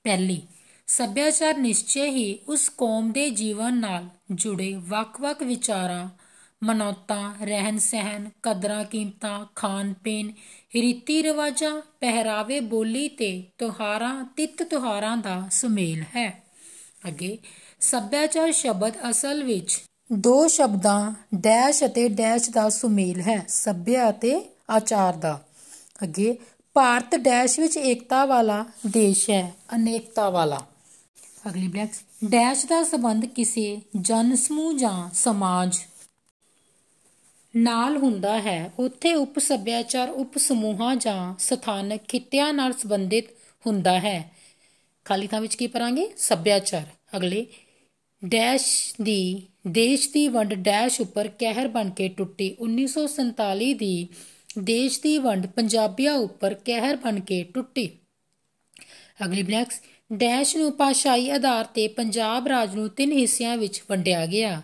ਪਹਿਲੀ ਸੱਭਿਆਚਾਰ ਨਿਸ਼ਚੇ ਹੀ ਉਸ ਕੌਮ ਦੇ ਜੀਵਨ ਨਾਲ ਜੁੜੇ ਵੱਖ-ਵੱਖ ਵਿਚਾਰਾਂ, ਮਨੌਤਾਂ ਰਹਿਣ ਸਹਿਣ ਕਦਰਾਂ ਕੀਮਤਾਂ ਖਾਣ ਪੀਣ ਰੀਤੀ ਰਿਵਾਜਾਂ ਪਹਿਰਾਵੇ, ਬੋਲੀ ਤੇ ਤਿਉਹਾਰਾਂ ਤਿੱਤ ਤਿਉਹਾਰਾਂ ਦਾ ਸੁਮੇਲ ਹੈ। ਅੱਗੇ, ਸੱਭਿਆਚਾਰ ਸ਼ਬਦ ਅਸਲ ਵਿੱਚ ਦੋ ਸ਼ਬਦਾਂ ਡੈਸ਼ ਅਤੇ ਡੈਸ਼ ਦਾ ਸੁਮੇਲ ਹੈ, ਸੱਭਿਆ ਅਤੇ ਆਚਾਰ ਦਾ। ਅੱਗੇ, ਭਾਰਤ ਡੈਸ਼ ਵਿੱਚ ਏਕਤਾ ਵਾਲਾ ਦੇਸ਼ ਹੈ, ਅਨੇਕਤਾ ਵਾਲਾ। ਅਗਲੀ ਬਲੈਕਸ ਡੈਸ਼ ਦਾ ਸੰਬੰਧ ਕਿਸੇ ਜਨ ਸਮੂਹ ਜਾਂ ਸਮਾਜ ਨਾਲ ਹੁੰਦਾ ਹੈ। ਉੱਥੇ ਉਪ ਸੱਭਿਆਚਾਰ, ਉਪ ਸਮੂਹਾਂ ਜਾਂ ਸਥਾਨਕ ਖਿੱਤਿਆਂ ਨਾਲ ਸੰਬੰਧਿਤ ਹੁੰਦਾ ਹੈ। ਖਾਲੀ ਥਾਂ ਵਿੱਚ ਕੀ ਪਰਾਂਗੇ ਸੱਭਿਆਚਾਰ। ਅਗਲੇ ਡੈਸ਼ ਦੀ, ਦੇਸ਼ ਦੀ ਵੰਡ ਡੈਸ਼ ਉੱਪਰ ਕਹਿਰ ਬਣ ਕੇ ਟੁੱਟੀ। 1947 ਦੀ ਦੇਸ਼ ਦੀ ਵੰਡ ਪੰਜਾਬੀਆਂ ਉੱਪਰ ਕਹਿਰ ਬਣ ਕੇ ਟੁੱਟੀ। ਅਗਲੀ ਬਲੈਕਸ ਡੈਸ਼ ਨੂੰ ਭਾਸ਼ਾਈ ਆਧਾਰ ਤੇ ਪੰਜਾਬ ਰਾਜ ਨੂੰ ਤਿੰਨ ਹਿੱਸਿਆਂ ਵਿੱਚ ਵੰਡਿਆ ਗਿਆ।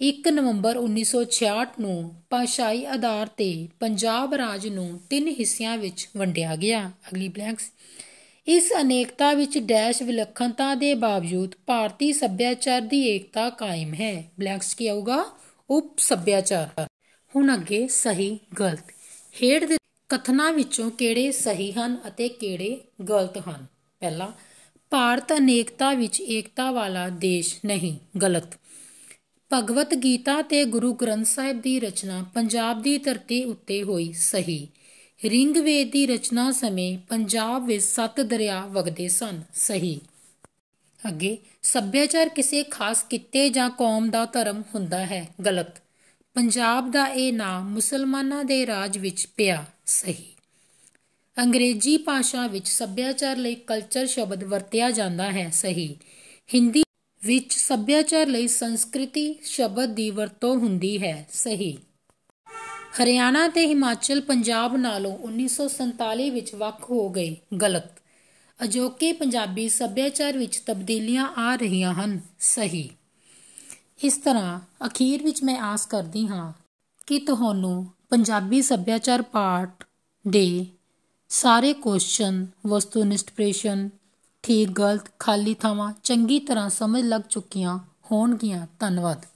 1 ਨਵੰਬਰ 1966 ਨੂੰ ਭਾਸ਼ਾਈ ਆਧਾਰ ਤੇ ਪੰਜਾਬ ਰਾਜ ਨੂੰ ਤਿੰਨ ਹਿੱਸਿਆਂ ਵਿੱਚ ਵੰਡਿਆ ਗਿਆ। ਅਗਲੀ ਬਲੈਂਕਸ ਇਸ ਅਨੇਕਤਾ ਵਿੱਚ ਡੈਸ਼ ਵਿਲੱਖਣਤਾ ਦੇ ਬਾਵਜੂਦ ਭਾਰਤੀ ਸੱਭਿਆਚਾਰ ਦੀ ਏਕਤਾ ਕਾਇਮ ਹੈ। ਬਲੈਂਕਸ ਕੀ ਆਊਗਾ? ਉਪ ਸੱਭਿਆਚਾਰ ਹੁਣ ਅੱਗੇ ਸਹੀ, ਗਲਤ। ਹੇਠ ਦੇ ਕਥਨਾਂ ਵਿੱਚੋਂ ਕਿਹੜੇ ਸਹੀ ਹਨ ਅਤੇ ਕਿਹੜੇ ਗਲਤ ਹਨ? ਪਹਿਲਾ, ਭਾਰਤ ਅਨੇਕਤਾ ਵਿੱਚ ਏਕਤਾ ਵਾਲਾ ਦੇਸ਼ ਨਹੀਂ, ਗਲਤ। ਭਗਵਤ ਗੀਤਾ ਤੇ ਗੁਰੂ ਗ੍ਰੰਥ ਸਾਹਿਬ ਦੀ ਰਚਨਾ ਪੰਜਾਬ ਦੀ ਧਰਤੀ ਉੱਤੇ ਹੋਈ ਸਹੀ। ਰਿੰਗਵੇਦ ਦੀ ਰਚਨਾ ਸਮੇਂ ਪੰਜਾਬ ਵਿੱਚ ਸੱਤ ਦਰਿਆ ਵਗਦੇ ਸਨ, ਸਹੀ। ਅੱਗੇ, ਸੱਭਿਆਚਾਰ ਕਿਸੇ ਖਾਸ ਕਿੱਤੇ ਜਾਂ ਕੌਮ ਦਾ ਧਰਮ ਹੁੰਦਾ ਹੈ, ਗਲਤ। ਪੰਜਾਬ ਦਾ ਇਹ ਨਾਮ ਮੁਸਲਮਾਨਾਂ ਦੇ ਰਾਜ ਵਿੱਚ ਪਿਆ, ਸਹੀ। ਅੰਗਰੇਜ਼ੀ ਭਾਸ਼ਾ ਵਿੱਚ ਸੱਭਿਆਚਾਰ ਲਈ ਕਲਚਰ ਸ਼ਬਦ ਵਰਤਿਆ ਜਾਂਦਾ ਹੈ, ਸਹੀ। ਹਿੰਦੀ ਵਿੱਚ ਸੱਭਿਆਚਾਰ ਲਈ ਸੰਸਕ੍ਰਿਤੀ ਸ਼ਬਦ ਦੀ ਵਰਤੋਂ ਹੁੰਦੀ ਹੈ, ਸਹੀ। ਹਰਿਆਣਾ ਤੇ ਹਿਮਾਚਲ ਪੰਜਾਬ ਨਾਲੋਂ 1947 ਵਿੱਚ ਵੱਖ ਹੋ ਗਏ, ਗਲਤ। ਅਜੋਕੇ ਪੰਜਾਬੀ ਸੱਭਿਆਚਾਰ ਵਿੱਚ ਤਬਦੀਲੀਆਂ ਆ ਰਹੀਆਂ ਹਨ, ਸਹੀ। ਇਸ ਤਰ੍ਹਾਂ ਅਖੀਰ ਵਿੱਚ ਮੈਂ ਆਸ ਕਰਦੀ ਹਾਂ ਕਿ ਤੁਹਾਨੂੰ ਪੰਜਾਬੀ ਸੱਭਿਆਚਾਰ ਪਾਠ ਦੇ ਸਾਰੇ ਕੁਐਸਚਨ ਵਸਤੂਨਿਸ਼ਟ ਪ੍ਰਸ਼ਨ ਠੀਕ, ਗਲਤ, ਖਾਲੀ ਥਾਵਾਂ ਚੰਗੀ ਤਰ੍ਹਾਂ ਸਮਝ ਲੱਗ ਚੁੱਕੀਆਂ ਹੋਣਗੀਆਂ। ਧੰਨਵਾਦ।